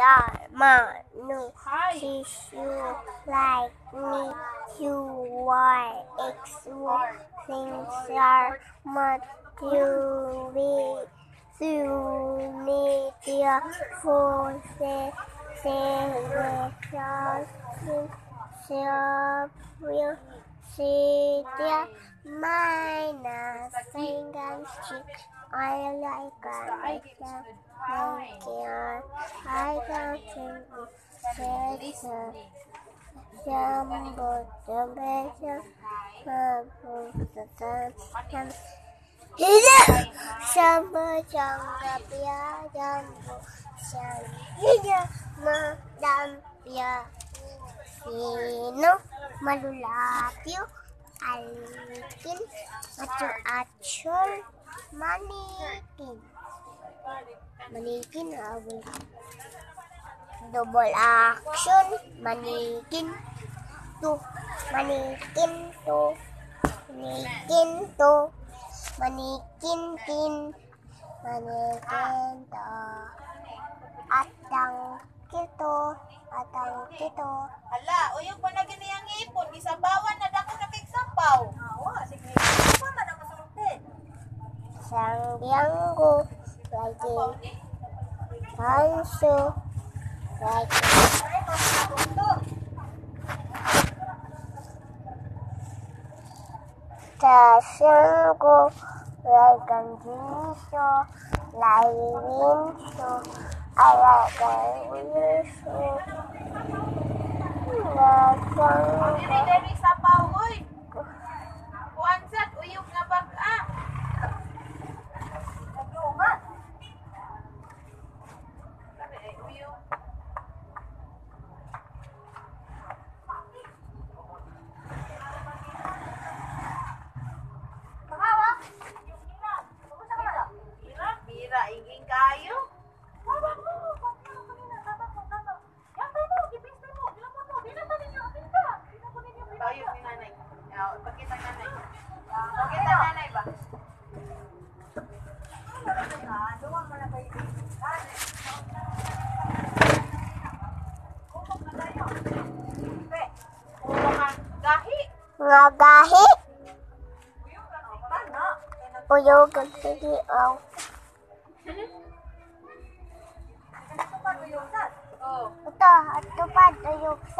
don't know. She should like me. You why X things are much too big. You need your forces. Say, say, say, See their minor fingers cheek. I like a little monkey. I don't think it's better. Jumbo, jumbo, jumbo, jumbo, Summer jungle, beer, jumbo, shiny, ma, dumb, beer, see, no. Malulapyo? Alikin, atu-atsyon, manikin. Manikin, awal. Double action, manikin. Tu, manikin, tu. Manikin, tu. Manikin, kin. Manikin, to. Atang kito. Atang kito. Hala, uyog pa na ganiyang ipon. Gisabawan na dako na kay sabaw. Awa, sige. Apa man ang masultin? Sangyanggo. Lagi. Hanso. Lagi. Tasanggo. Lagan jiso. Laiwinso. Alagan I Allah, my Nga gahi. Uyog ang Oh. Ito, at tupad, uyog sad,